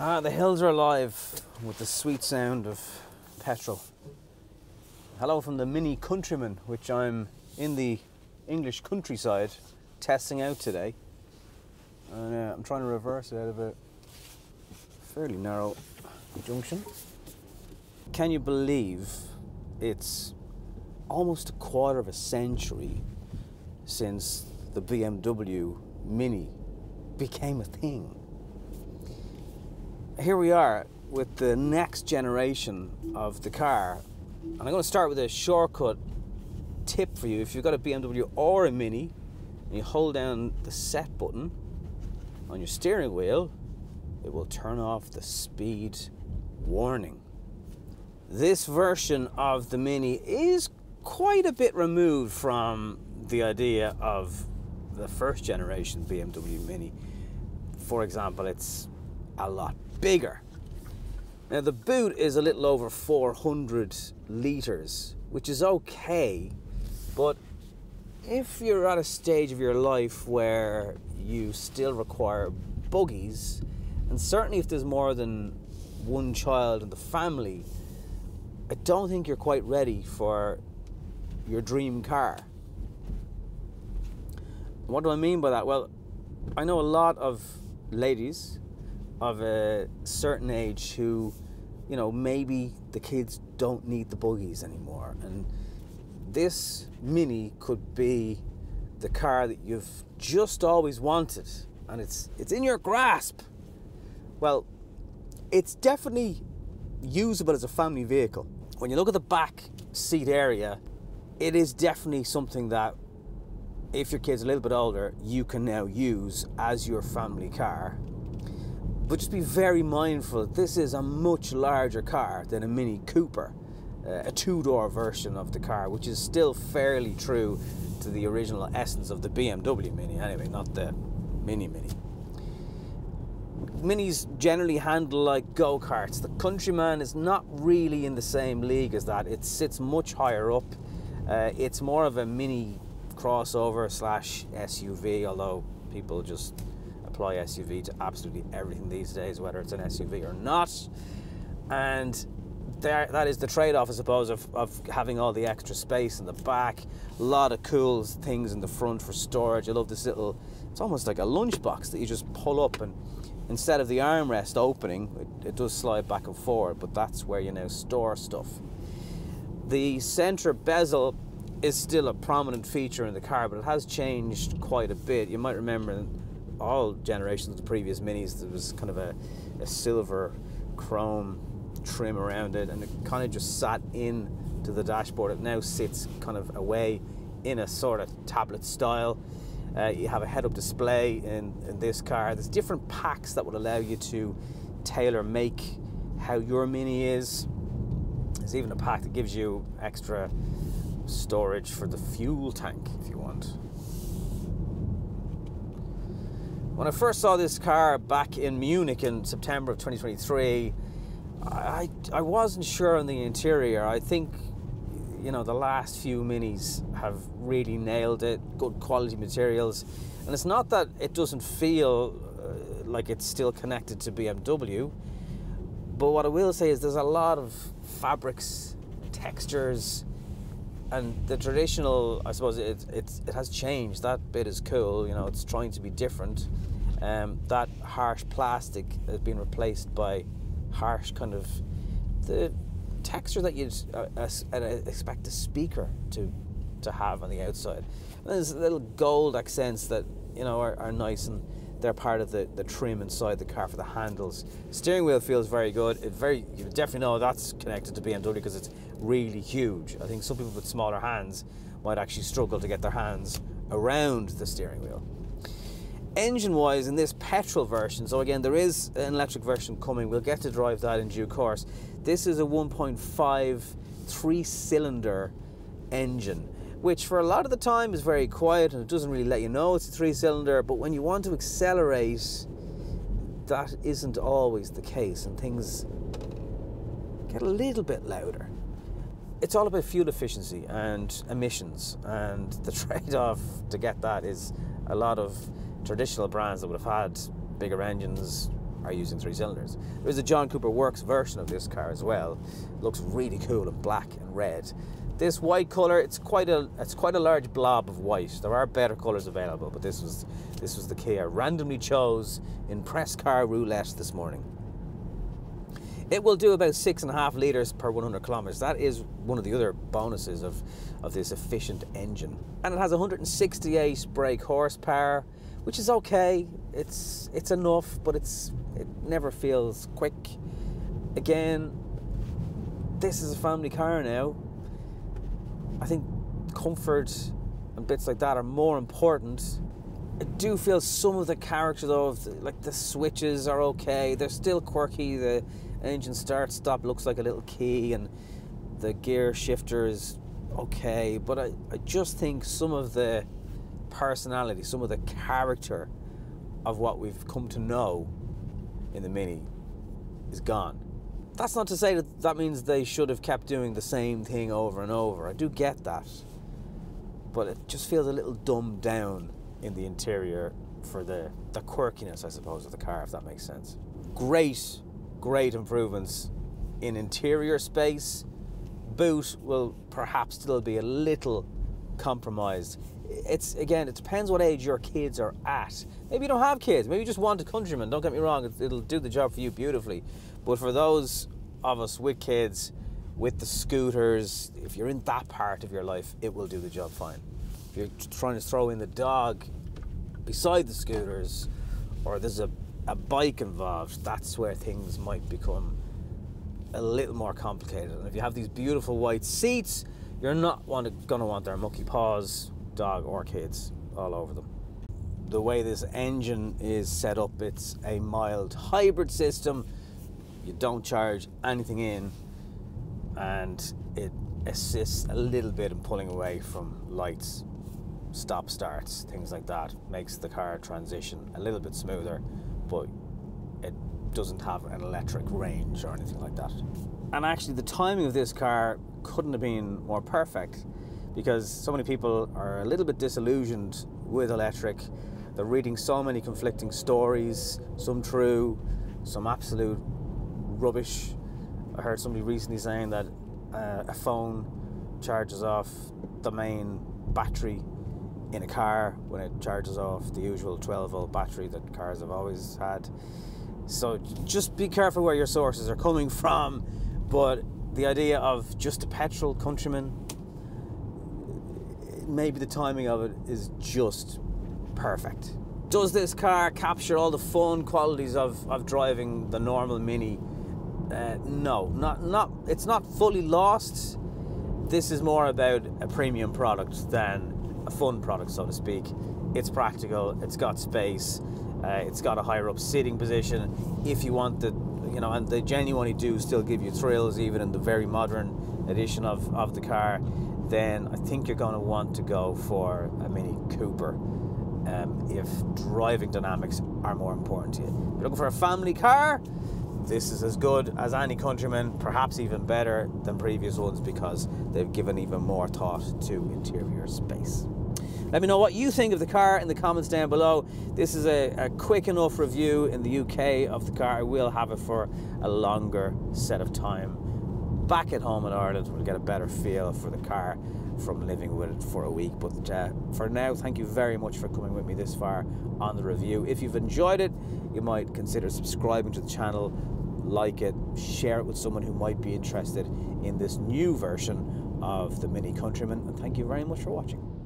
Ah, the hills are alive with the sweet sound of petrol. Hello from the Mini Countryman, which I'm in the English countryside testing out today. And uh, I'm trying to reverse out of a fairly narrow junction. Can you believe it's almost a quarter of a century since the BMW Mini became a thing? Here we are with the next generation of the car. And I'm going to start with a shortcut tip for you. If you've got a BMW or a Mini, and you hold down the set button on your steering wheel, it will turn off the speed warning. This version of the Mini is quite a bit removed from the idea of the first generation BMW Mini. For example, it's a lot bigger. Now the boot is a little over 400 litres, which is okay, but if you're at a stage of your life where you still require buggies, and certainly if there's more than one child in the family, I don't think you're quite ready for your dream car. What do I mean by that? Well, I know a lot of ladies of a certain age who, you know, maybe the kids don't need the buggies anymore. And this Mini could be the car that you've just always wanted and it's it's in your grasp. Well, it's definitely usable as a family vehicle. When you look at the back seat area, it is definitely something that if your kid's a little bit older, you can now use as your family car but just be very mindful, that this is a much larger car than a Mini Cooper, uh, a two-door version of the car, which is still fairly true to the original essence of the BMW Mini, anyway, not the Mini Mini. Minis generally handle like go-karts. The Countryman is not really in the same league as that. It sits much higher up. Uh, it's more of a mini crossover slash SUV, although people just apply SUV to absolutely everything these days, whether it's an SUV or not. And there, that is the trade-off, I suppose, of, of having all the extra space in the back. A lot of cool things in the front for storage. I love this little, it's almost like a lunchbox that you just pull up and instead of the armrest opening, it, it does slide back and forward, but that's where you now store stuff. The center bezel is still a prominent feature in the car, but it has changed quite a bit. You might remember all generations of the previous minis there was kind of a, a silver chrome trim around it and it kind of just sat in to the dashboard. It now sits kind of away in a sort of tablet style. Uh, you have a head-up display in, in this car. There's different packs that would allow you to tailor make how your mini is. There's even a pack that gives you extra storage for the fuel tank if you want When I first saw this car back in Munich in September of 2023, I, I wasn't sure on the interior. I think, you know, the last few minis have really nailed it, good quality materials. And it's not that it doesn't feel uh, like it's still connected to BMW, but what I will say is there's a lot of fabrics, textures, and the traditional, I suppose it, it, it has changed. That bit is cool, you know, it's trying to be different um, that harsh plastic has been replaced by harsh kind of the texture that you'd uh, uh, expect a speaker to to have on the outside. And there's little gold accents that you know are, are nice and they're part of the, the trim inside the car for the handles. Steering wheel feels very good. It very you definitely know that's connected to BMW because it's really huge. I think some people with smaller hands might actually struggle to get their hands around the steering wheel engine wise in this petrol version so again there is an electric version coming we'll get to drive that in due course this is a 1.5 three cylinder engine which for a lot of the time is very quiet and it doesn't really let you know it's a three cylinder but when you want to accelerate that isn't always the case and things get a little bit louder it's all about fuel efficiency and emissions and the trade-off to get that is a lot of traditional brands that would have had bigger engines are using three cylinders. There's a John Cooper Works version of this car as well. looks really cool in black and red. This white color, it's quite a it's quite a large blob of white. There are better colors available, but this was this was the key I randomly chose in press car roulette this morning. It will do about six and a half litres per 100 kilometres. That is one of the other bonuses of, of this efficient engine. And it has 168 brake horsepower, which is okay. It's it's enough, but it's it never feels quick. Again, this is a family car now. I think comfort and bits like that are more important. I do feel some of the character though, of like the switches are okay. They're still quirky. The engine start stop looks like a little key, and the gear shifter is okay. But I, I just think some of the personality, some of the character of what we've come to know in the Mini is gone. That's not to say that that means they should have kept doing the same thing over and over. I do get that. But it just feels a little dumbed down in the interior for the, the quirkiness, I suppose, of the car, if that makes sense. Great, great improvements in interior space. Boot will perhaps still be a little compromised. It's again, it depends what age your kids are at. Maybe you don't have kids. Maybe you just want a countryman. Don't get me wrong; it'll do the job for you beautifully. But for those of us with kids, with the scooters, if you're in that part of your life, it will do the job fine. If you're trying to throw in the dog beside the scooters, or there's a, a bike involved, that's where things might become a little more complicated. And if you have these beautiful white seats, you're not want to, gonna want their mucky paws, dog or kids, all over them. The way this engine is set up, it's a mild hybrid system. You don't charge anything in, and it assists a little bit in pulling away from lights, stop starts, things like that. Makes the car transition a little bit smoother, but it doesn't have an electric range or anything like that. And actually, the timing of this car couldn't have been more perfect because so many people are a little bit disillusioned with electric. They're reading so many conflicting stories, some true, some absolute rubbish. I heard somebody recently saying that uh, a phone charges off the main battery in a car when it charges off the usual 12 volt battery that cars have always had. So just be careful where your sources are coming from. But the idea of just a petrol countryman, maybe the timing of it is just perfect. Does this car capture all the fun qualities of, of driving the normal Mini? Uh, no, not not. It's not fully lost. This is more about a premium product than a fun product, so to speak. It's practical. It's got space. Uh, it's got a higher up sitting position. If you want the, you know, and they genuinely do still give you thrills, even in the very modern edition of, of the car, then I think you're going to want to go for a Mini Cooper um, if driving dynamics are more important to you. If you're looking for a family car, this is as good as any countryman, perhaps even better than previous ones because they've given even more thought to interior space. Let me know what you think of the car in the comments down below. This is a, a, quick enough review in the UK of the car. I will have it for a longer set of time. Back at home in Ireland, we'll get a better feel for the car from living with it for a week. But uh, for now, thank you very much for coming with me this far on the review. If you've enjoyed it, you might consider subscribing to the channel, like it, share it with someone who might be interested in this new version of the Mini Countryman. And thank you very much for watching.